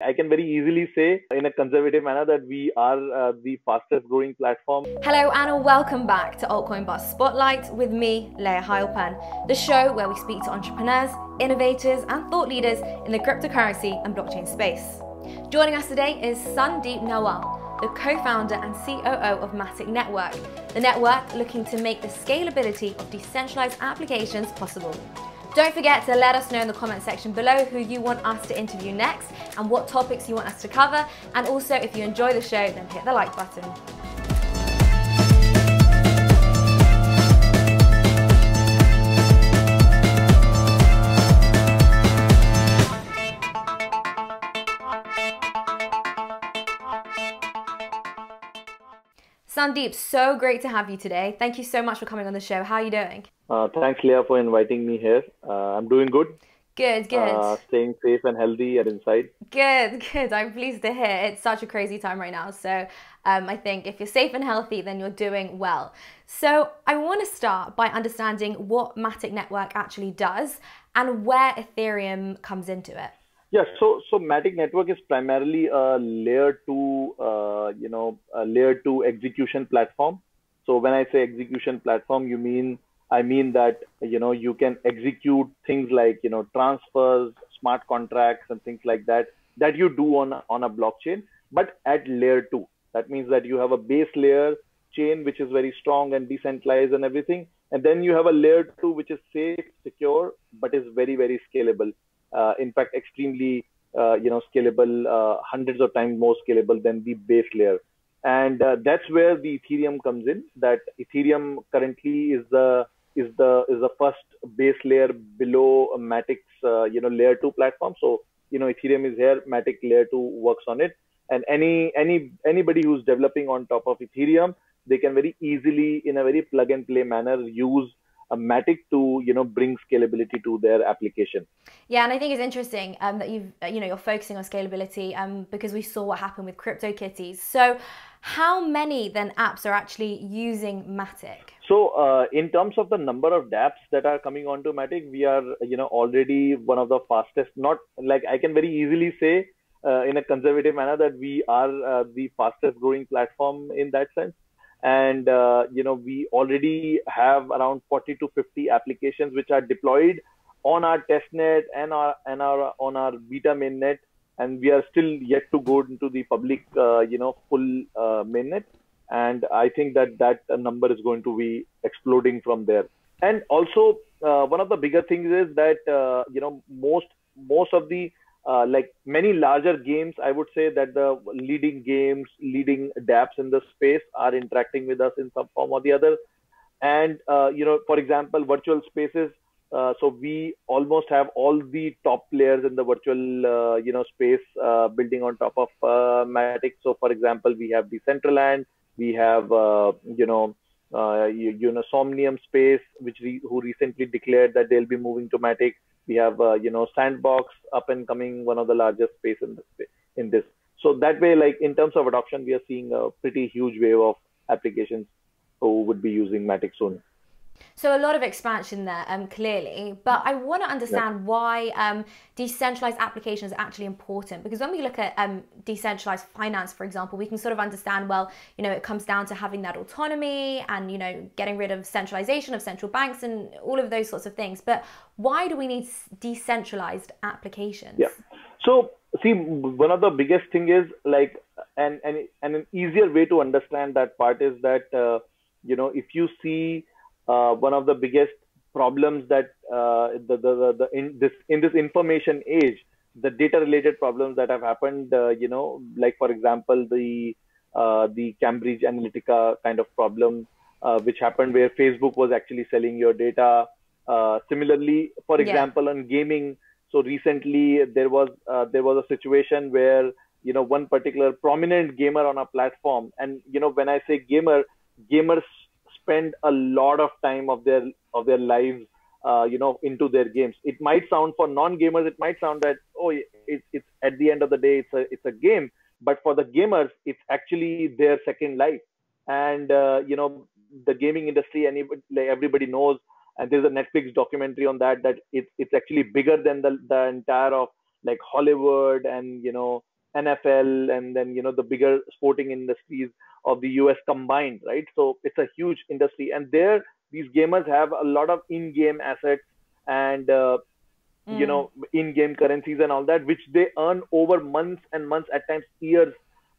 I can very easily say in a conservative manner that we are uh, the fastest growing platform. Hello and welcome back to Altcoin Buzz Spotlight with me, Leah Heilpan, the show where we speak to entrepreneurs, innovators, and thought leaders in the cryptocurrency and blockchain space. Joining us today is Sandeep Nailwal, the co-founder and COO of Matic Network, the network looking to make the scalability of decentralized applications possible. Don't forget to let us know in the comment section below who you want us to interview next and what topics you want us to cover. And also, if you enjoy the show, then hit the like button. Sandeep, so great to have you today. Thank you so much for coming on the show. How are you doing? Uh, thanks, Leah, for inviting me here. Uh, I'm doing good. Good, good. Uh, staying safe and healthy at Inside. Good, good. I'm pleased to hear. It's such a crazy time right now. So um, I think if you're safe and healthy, then you're doing well. So I want to start by understanding what Matic Network actually does and where Ethereum comes into it. Yeah, so so Matic Network is primarily a layer two, uh, you know, a layer two execution platform. So when I say execution platform, you mean I mean that you know you can execute things like you know transfers, smart contracts, and things like that that you do on on a blockchain, but at layer two. That means that you have a base layer chain which is very strong and decentralized and everything, and then you have a layer two which is safe, secure, but is very very scalable. Uh, in fact, extremely uh, you know scalable, uh, hundreds of times more scalable than the base layer and that's where the ethereum comes in that ethereum currently is the is the is the first base layer below Matic's you know layer two platform. So you know Ethereum is here, Matic layer two works on it, and any any anybody who's developing on top of Ethereum, they can very easily in a very plug and play manner use a Matic to you know bring scalability to their application. Yeah, and I think it's interesting um, that you've you know you're focusing on scalability um, because we saw what happened with CryptoKitties. So how many then apps are actually using Matic? So uh, in terms of the number of dApps that are coming onto Matic, we are you know already one of the fastest. Not like I can very easily say uh, in a conservative manner that we are uh, the fastest growing platform in that sense. And uh, you know we already have around 40 to 50 applications which are deployed on our testnet and our and our on our beta mainnet and we are still yet to go into the public, uh, you know, full uh, mainnet. And I think that that number is going to be exploding from there. And also, uh, one of the bigger things is that uh, you know most most of the uh, like many larger games, I would say that the leading games, leading dApps in the space are interacting with us in some form or the other. And uh, you know, for example, virtual spaces uh, so we almost have all the top players in the virtual, uh, you know, space uh, building on top of Matic. So, for example, we have Decentraland, we have, you know, you, you, know, Somnium Space, which re- who recently declared that they'll be moving to Matic. We have, uh, you know, Sandbox up and coming, one of the largest space in this. In this. So that way, like in terms of adoption, we are seeing a pretty huge wave of applications who would be using Matic soon. So a lot of expansion there, um, clearly. But I want to understand why um, decentralized applications are actually important. Because when we look at um, decentralized finance, for example, we can sort of understand, well, you know, it comes down to having that autonomy and, you know, getting rid of centralization of central banks and all of those sorts of things. But why do we need decentralized applications? Yeah. So see, one of the biggest thing is like, and and and an easier way to understand that part is that, uh, you know, if you see uh, one of the biggest problems that uh, the, the, the, the, in this in this information age the data related problems that have happened uh, you know like for example the uh, the cambridge analytica kind of problem uh, which happened where facebook was actually selling your data uh, similarly for example yeah. on gaming so recently there was there was a situation where you know one particular prominent gamer on a platform and you know when i say gamer gamers spend a lot of time of their of their lives uh, you know into their games. It might sound for non gamers it might sound that oh it's, it's at the end of the day it's a it's a game. But for the gamers it's actually their second life. And uh, you know the gaming industry anybody like everybody knows and there's a netflix documentary on that that it's it's actually bigger than the, the entire of like Hollywood and you know NFL and then you know the bigger sporting industries of the US combined, right? So it's a huge industry, and there these gamers have a lot of in-game assets and uh, mm. you know in-game currencies and all that, which they earn over months and months, at times years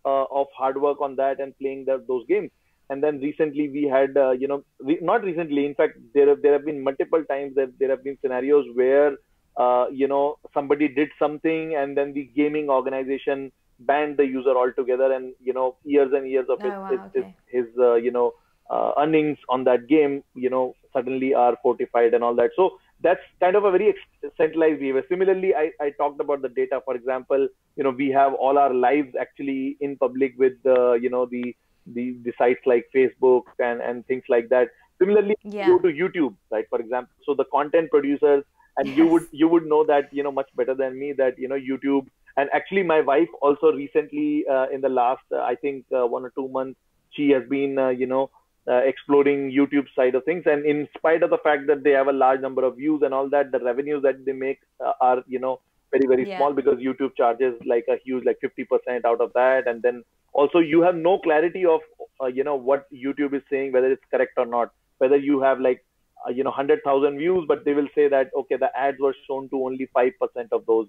uh, of hard work on that and playing the, those games. And then recently we had, uh, you know, re- not recently, in fact, there have, there have been multiple times that there have been scenarios where uh, you know somebody did something and then the gaming organization banned the user altogether and you know years and years of oh, his, wow, his, okay. his, his uh, you know uh, earnings on that game you know suddenly are fortified and all that. So that's kind of a very centralized behavior. Similarly I, I talked about the data. For example you know we have all our lives actually in public with the you know the the, the sites like facebook and and things like that. Similarly yeah. go to youtube right? For example so the content producers and yes. you would you would know that you know much better than me that you know youtube and actually my wife also recently uh, in the last uh, i think uh, one or two months she has been uh, you know uh, exploring youtube side of things and in spite of the fact that they have a large number of views and all that the revenues that they make uh, are you know very very Yeah. small because youtube charges like a huge like 50% out of that and then also you have no clarity of uh, you know what youtube is saying whether it's correct or not whether you have like uh, you know 100000 views but they will say that okay the ads were shown to only 5% of those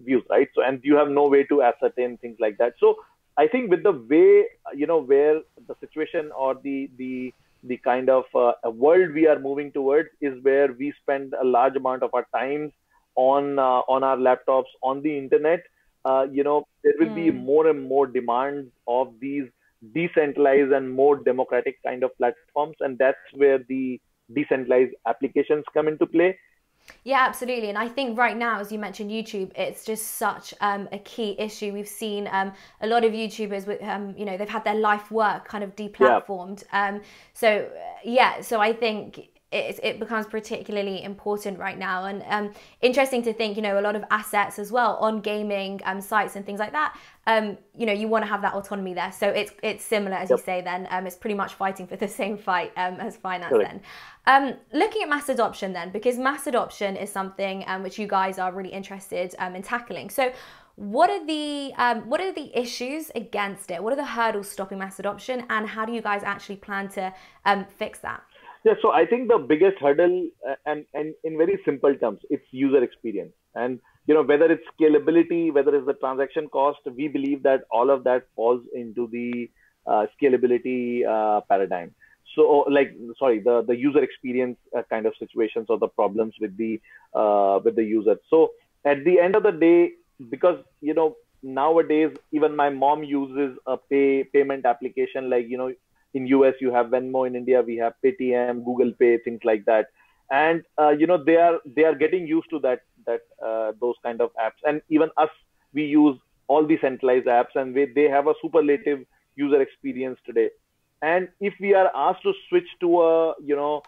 views right so and you have no way to ascertain things like that so i think with the way you know where the situation or the the the kind of uh, world we are moving towards is where we spend a large amount of our time on uh, on our laptops on the internet uh, you know there will be Mm. more and more demands of these decentralized and more democratic kind of platforms and that's where the decentralized applications come into play Yeah, absolutely. And I think right now, as you mentioned, YouTube, it's just such um, a key issue. We've seen um, a lot of YouTubers, with, um, you know, they've had their life work kind of deplatformed. Um, so, uh, yeah, so I think it, it becomes particularly important right now. And um, interesting to think, you know, a lot of assets as well on gaming um, sites and things like that. Um, you know, you want to have that autonomy there. So it's it's similar, as you say. Then um, it's pretty much fighting for the same fight um, as finance. Correct. Then, um, looking at mass adoption, then, because mass adoption is something um, which you guys are really interested um, in tackling. So, what are the um, what are the issues against it? What are the hurdles stopping mass adoption, and how do you guys actually plan to um, fix that? Yeah, so I think the biggest hurdle, uh, and and in very simple terms, it's user experience, and you know whether it's scalability, whether it's the transaction cost, we believe that all of that falls into the uh, scalability uh, paradigm. So, like, sorry, the the user experience uh, kind of situations or the problems with the uh, with the user. So, at the end of the day, because you know nowadays even my mom uses a pay payment application like you know in US you have Venmo in India we have Paytm Google Pay things like that. And uh, you know they are they are getting used to that that uh, those kind of apps. And even us we use all the centralized apps and we, they have a superlative user experience today. And if we are asked to switch to a you know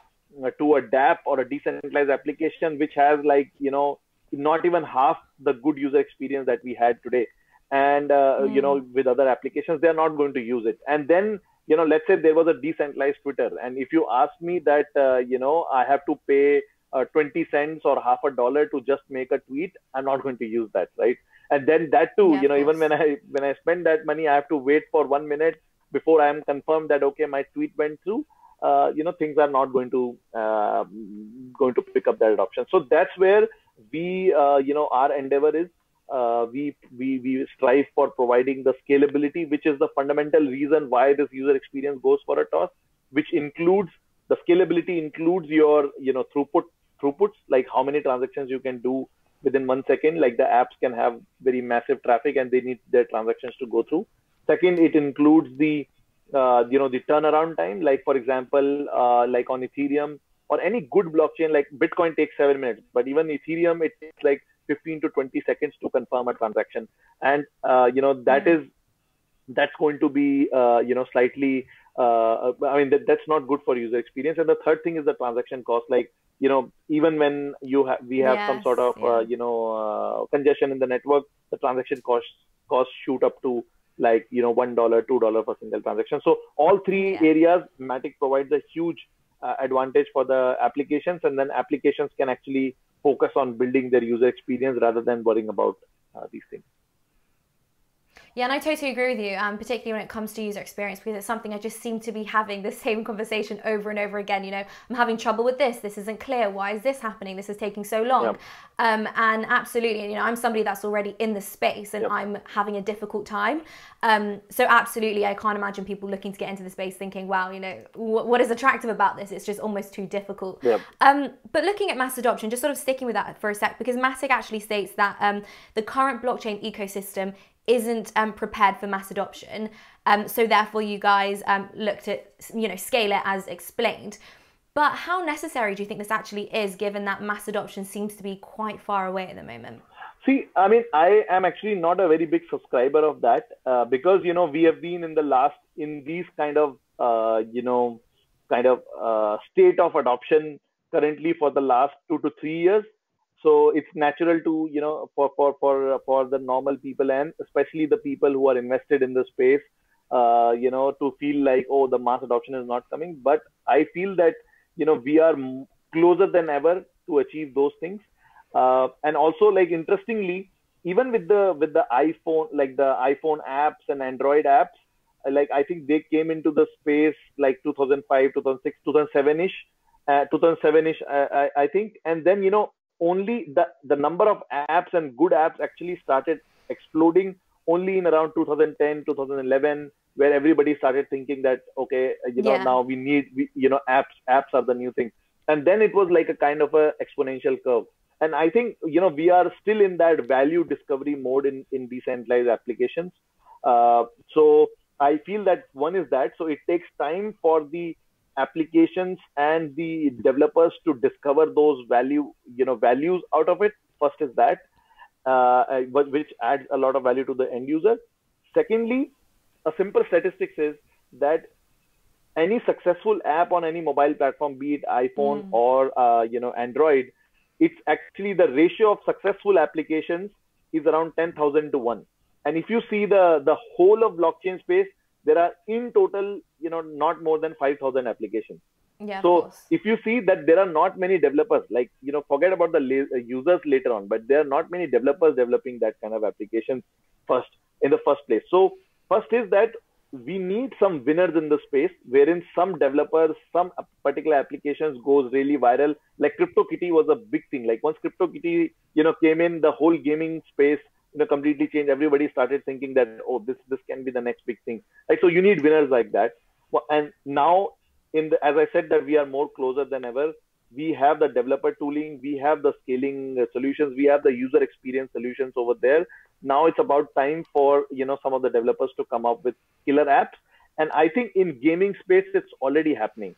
to a DApp or a decentralized application which has like you know not even half the good user experience that we had today and uh, Mm. you know with other applications they're not going to use it. And then you know let's say there was a decentralized twitter and if you ask me that uh, you know i have to pay uh, 20 cents or half a dollar to just make a tweet i'm not going to use that right? And then that too Yeah, you know even when i when i spend that money i have to wait for one minute before i am confirmed that okay my tweet went through. Uh, you know things are not going to uh, going to pick up that adoption. So that's where we uh, you know our endeavor is uh, we, we we strive for providing the scalability which is the fundamental reason why this user experience goes for a toss which includes the scalability includes your you know throughput throughputs like how many transactions you can do within one second. Like the apps can have very massive traffic and they need their transactions to go through. Second it includes the uh, you know the turnaround time. Like for example uh, like on ethereum or any good blockchain like bitcoin takes 7 minutes but even ethereum it takes like 15 to 20 seconds to confirm a transaction. And uh, you know that Mm. is that's going to be uh, you know slightly uh, i mean that, that's not good for user experience. And the third thing is the transaction cost. Like you know even when you have we have some sort of uh, you know uh, congestion in the network the transaction costs costs shoot up to like you know one dollar two dollar per single transaction. So all three Yeah. areas matic provides a huge uh, advantage for the applications. And then applications can actually focus on building their user experience rather than worrying about uh, these things. Yeah, and I totally agree with you, um, particularly when it comes to user experience, because it's something I just seem to be having the same conversation over and over again. You know, I'm having trouble with this. This isn't clear. Why is this happening? This is taking so long. Yep. Um, and absolutely, you know, I'm somebody that's already in the space and yep. I'm having a difficult time. Um, so absolutely, I can't imagine people looking to get into the space thinking, wow, you know, w- what is attractive about this? It's just almost too difficult. Yep. Um, but looking at mass adoption, just sort of sticking with that for a sec, because Matic actually states that um, the current blockchain ecosystem isn't um, prepared for mass adoption. Um, so therefore, you guys um, looked at you know scale it as explained. But how necessary do you think this actually is, given that mass adoption seems to be quite far away at the moment? See, I mean, I am actually not a very big subscriber of that uh, because you know we have been in the last in these kind of uh, you know kind of uh, state of adoption currently for the last two to three years so it's natural to you know for for for for the normal people and especially the people who are invested in the space uh, you know to feel like oh the mass adoption is not coming. But i feel that you know we are closer than ever to achieve those things. Uh, and also like interestingly even with the with the iphone like the iphone apps and android apps like i think they came into the space like 2005 2006 2007 ish uh, 2007 ish uh, I, I think. And then you know only the, the number of apps and good apps actually started exploding only in around 2010 2011 where everybody started thinking that okay you know yeah. now we need we, you know apps apps are the new thing. And then it was like a kind of a exponential curve. And i think you know we are still in that value discovery mode in in decentralized applications. Uh, so i feel that one is that. So it takes time for the applications and the developers to discover those value you know values out of it. First is that uh, uh which adds a lot of value to the end user. Secondly a simple statistics is that any successful app on any mobile platform be it iphone mm. or uh, you know android it's actually the ratio of successful applications is around 10000 to 1 and if you see the the whole of blockchain space there are in total, you know, not more than 5,000 applications. Yeah, so if you see that there are not many developers, like, you know, forget about the la- uh, users later on, but there are not many developers developing that kind of application first in the first place. So first is that we need some winners in the space wherein some developers, some particular applications goes really viral. Like CryptoKitty was a big thing. Like once CryptoKitty, you know, came in, the whole gaming space you know completely changed everybody started thinking that oh this this can be the next big thing like so you need winners like that and now in the as i said that we are more closer than ever we have the developer tooling we have the scaling solutions we have the user experience solutions over there. Now it's about time for you know some of the developers to come up with killer apps. And i think in gaming space it's already happening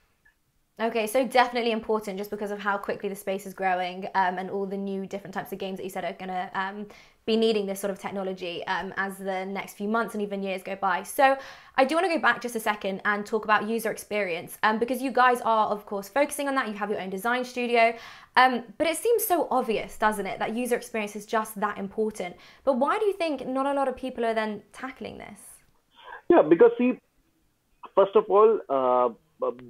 Okay, so definitely important just because of how quickly the space is growing um, and all the new different types of games that you said are going to um, be needing this sort of technology um, as the next few months and even years go by. So I do want to go back just a second and talk about user experience um, because you guys are, of course, focusing on that. You have your own design studio, um, but it seems so obvious, doesn't it, that user experience is just that important. But why do you think not a lot of people are then tackling this? Yeah, because see, first of all, uh,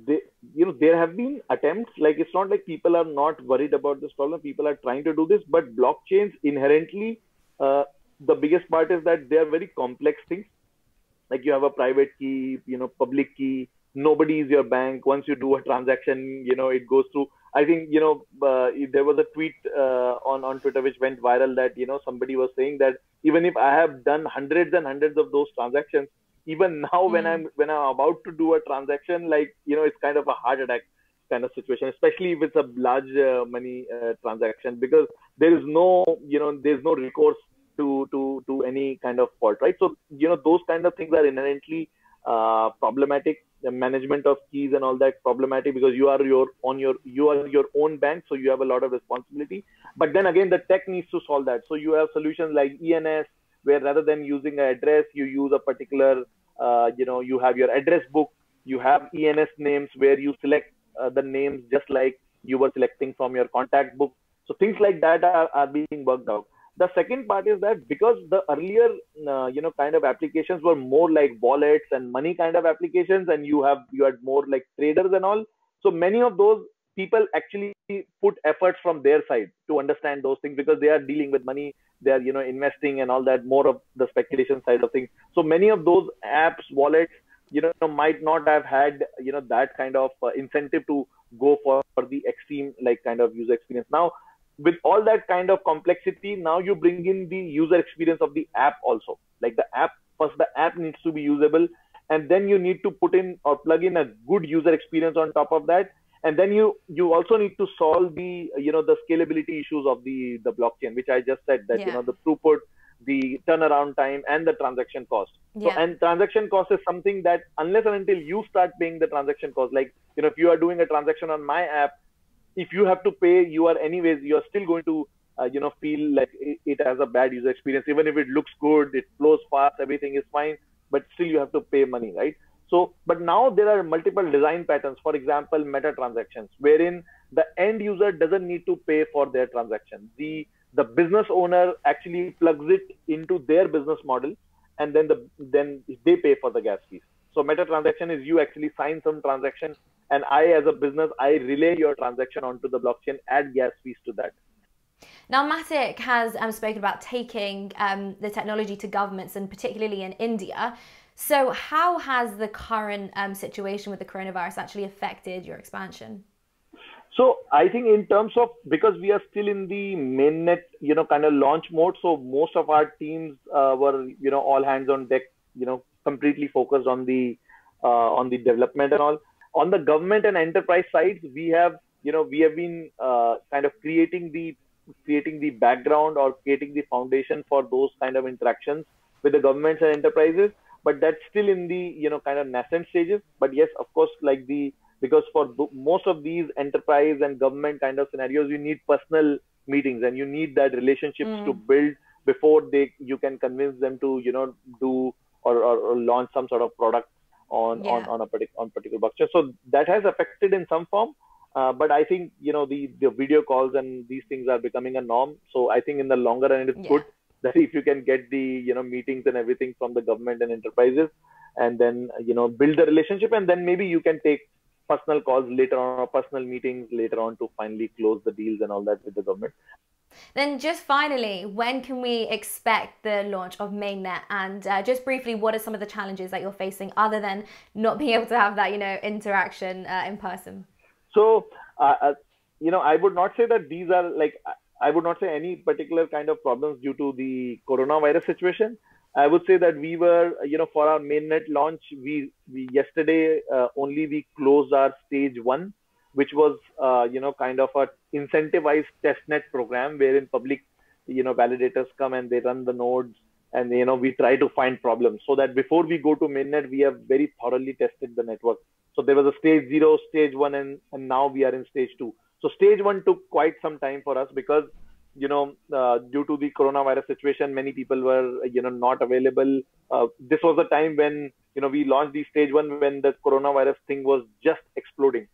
they, you know, there have been attempts. Like it's not like people are not worried about this problem. People are trying to do this, but blockchains inherently, uh, the biggest part is that they are very complex things. Like you have a private key, you know, public key. Nobody is your bank. Once you do a transaction, you know, it goes through. I think you know uh, there was a tweet uh, on on Twitter which went viral that you know somebody was saying that even if I have done hundreds and hundreds of those transactions, even now mm. when hmm. i'm when i'm about to do a transaction like you know it's kind of a heart attack kind of situation especially if it's a large uh, money uh, transaction because there is no you know there's no recourse to to to any kind of fault right so you know those kind of things are inherently uh, problematic the management of keys and all that problematic because you are your on your you are your own bank so you have a lot of responsibility but then again the tech needs to solve that so you have solutions like ens where rather than using an address, you use a particular, uh, you know, you have your address book, you have ENS names where you select uh, the names just like you were selecting from your contact book. So things like that are, are being worked out. The second part is that because the earlier, uh, you know, kind of applications were more like wallets and money kind of applications, and you have you had more like traders and all. So many of those people actually put efforts from their side to understand those things because they are dealing with money they are you know investing and all that more of the speculation side of things. So many of those apps wallets you know might not have had you know that kind of uh, incentive to go for, for the extreme like kind of user experience. Now with all that kind of complexity now you bring in the user experience of the app also. Like the app first the app needs to be usable and then you need to put in or plug in a good user experience on top of that and then you you also need to solve the you know the scalability issues of the the blockchain which i just said that yeah. you know the throughput the turnaround time and the transaction cost yeah. so and transaction cost is something that unless and until you start paying the transaction cost like you know if you are doing a transaction on my app if you have to pay you are anyways you are still going to uh, you know feel like it, it has a bad user experience even if it looks good it flows fast everything is fine but still you have to pay money, right? So, but now there are multiple design patterns. For example, meta transactions, wherein the end user doesn't need to pay for their transaction. The the business owner actually plugs it into their business model, and then the then they pay for the gas fees. So, meta transaction is you actually sign some transaction, and I, as a business, I relay your transaction onto the blockchain, add gas fees to that. Now, Matic has um, spoken about taking um, the technology to governments, and particularly in India. So, how has the current um, situation with the coronavirus actually affected your expansion? So, I think in terms of because we are still in the mainnet, you know, kind of launch mode. So, most of our teams uh, were, you know, all hands on deck, you know, completely focused on the uh, on the development and all. On the government and enterprise sides, we have, you know, we have been uh, kind of creating the creating the background or creating the foundation for those kind of interactions with the governments and enterprises but that's still in the you know kind of nascent stages but yes of course like the because for most of these enterprise and government kind of scenarios you need personal meetings and you need that relationships mm. to build before they you can convince them to you know do or, or, or launch some sort of product on yeah. on, on a particular on particular blockchain so that has affected in some form uh, but I think you know the the video calls and these things are becoming a norm. So I think in the longer run it's yeah. good that if you can get the you know meetings and everything from the government and enterprises, and then you know build the relationship, and then maybe you can take personal calls later on or personal meetings later on to finally close the deals and all that with the government. Then just finally, when can we expect the launch of mainnet? And uh, just briefly, what are some of the challenges that you're facing other than not being able to have that, you know, interaction uh, in person? So, uh, uh, you know, I would not say that these are like, I would not say any particular kind of problems due to the coronavirus situation. I would say that we were, you know, for our mainnet launch, we, we yesterday uh, only we closed our stage one, which was, uh, you know, kind of a incentivized testnet program wherein public, you know, validators come and they run the nodes and you know we try to find problems so that before we go to mainnet we have very thoroughly tested the network so there was a stage zero, stage one, and, and now we are in stage two. So stage one took quite some time for us because, you know, uh, due to the coronavirus situation, many people were, you know, not available. Uh, this was the time when, you know, we launched the stage one when the coronavirus thing was just exploding.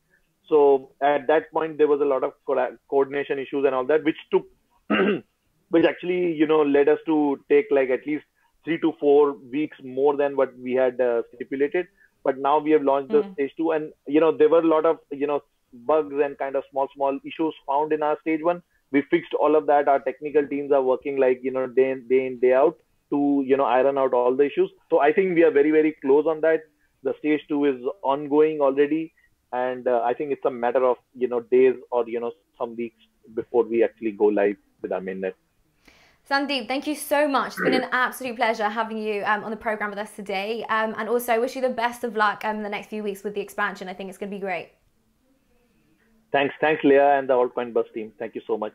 So at that point, there was a lot of co- coordination issues and all that, which took, which actually, you know, led us to take like at least three to four weeks more than what we had uh, stipulated but now we have launched the mm. stage two and you know there were a lot of you know bugs and kind of small small issues found in our stage one we fixed all of that our technical teams are working like you know day in day in day out to you know iron out all the issues so i think we are very very close on that the stage two is ongoing already and uh, i think it's a matter of you know days or you know some weeks before we actually go live with our mainnet Sandeep, thank you so much. It's been an absolute pleasure having you um, on the program with us today. Um, and also, I wish you the best of luck um, in the next few weeks with the expansion. I think it's going to be great. Thanks. Thanks, Leah, and the Altcoin Buzz team. Thank you so much.